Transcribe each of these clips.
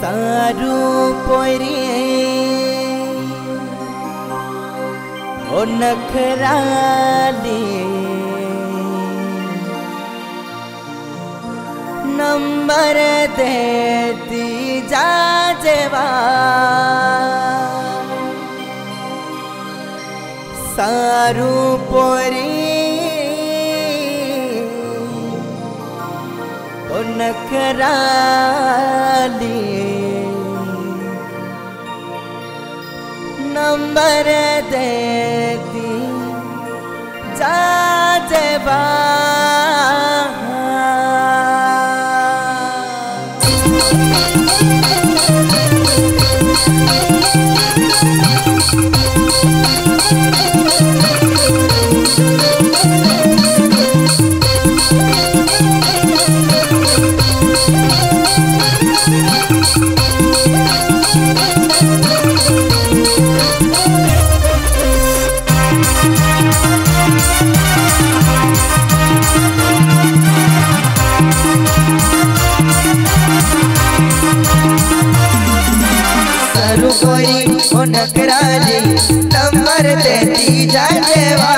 সারু পরে অনখরালে নম্বর नम्बरी जावा। সারু পরে दि नम्बर दे गोरी हो नकराली देती जाए देवा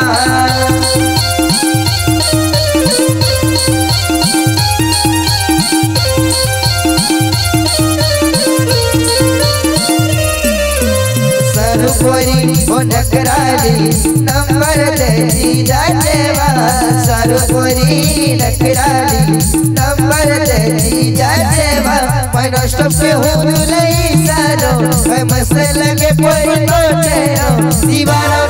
वाली नंबर देती जाने वाला सरपुरी नकराली नंबर देती जाने वाला मैं नष्ट पे हूँ नहीं सारो मैं मसल के पर तो तेरा दीवारा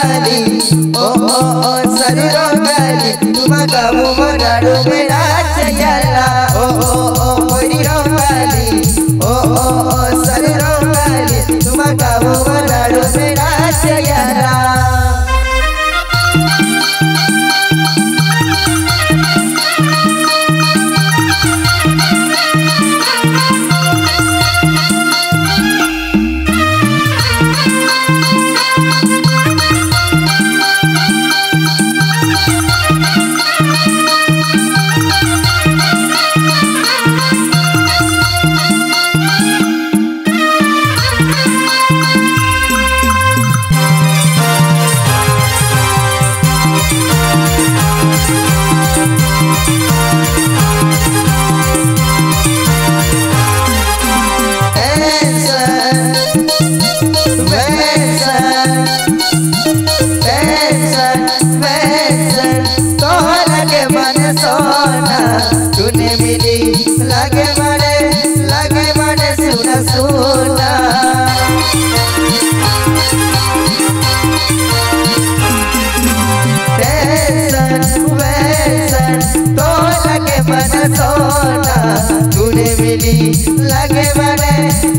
रोमाली ओ ओ ओ सर रोमाली तुम गावो मोराडो मेरा चयला ओ ओ ओ पोरी रोमाली ओ ओ ओ सर रोमाली तुम गावो लगे बड़े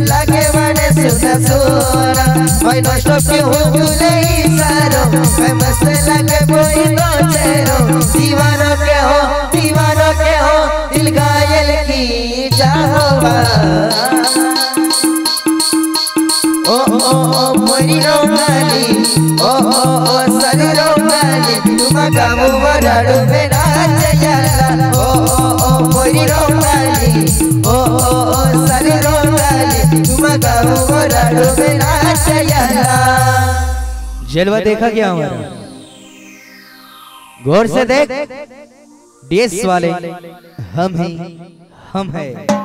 लगे बड़े सुना सोना मैं नष्ट क्यों नहीं सारो मैं मस्त लगे कोई तो चेरो दीवानों के हो दीवानों के हो दिल घायल की जावा ओ ओ ओ मोरी रोमाली ओ ओ ओ सरी रोमाली तुम गावो वराडो मेरा जलवा देखा क्या हमारा? गौर से देख डीएस वाले हम ही। हम हैं।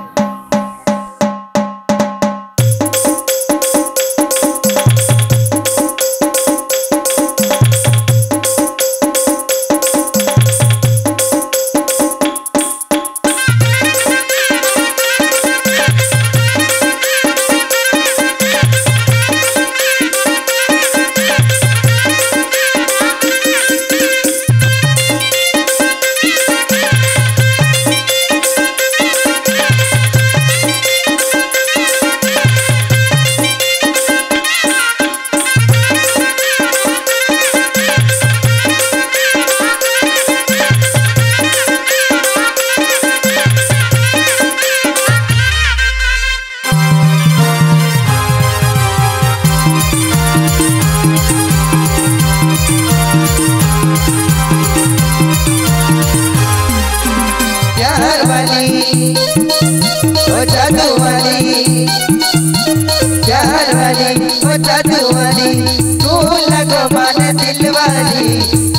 लगो मान दिलवाली।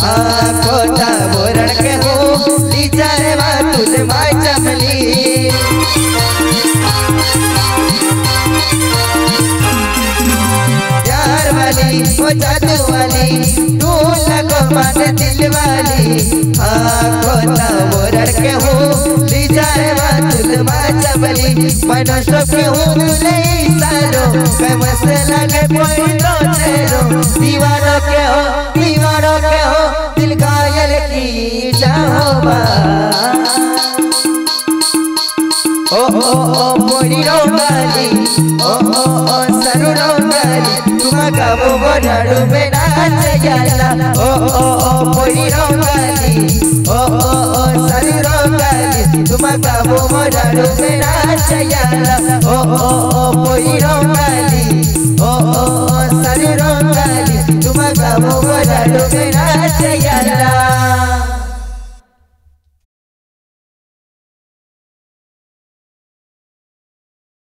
आँखों ता बोरण के हो लीजा रे वा तुझ माय चमली। प्यार वाली ओ जादू तू लगो मान दिलवाली। आँखों ता बोरण के हो चमली मनुष्य के हूँ तुले सारो मैं मसला के कोई तो तेरो दीवानों के हो दीवानों के हो दिल घायल की चाहोबा ओ ओ ओ मोरी रोगाली ओ ओ ओ सरू रोगाली तुम गावो गोराडू में नाच जाला ओ ओ ओ मोरी रोगाली ओ ओ मका वो मरलो मेरा चयाला ओ ओ ओ पोई रंगाली ओ ओ ओ सारी रंगाली तुमका वो मरलो मेरा चयाला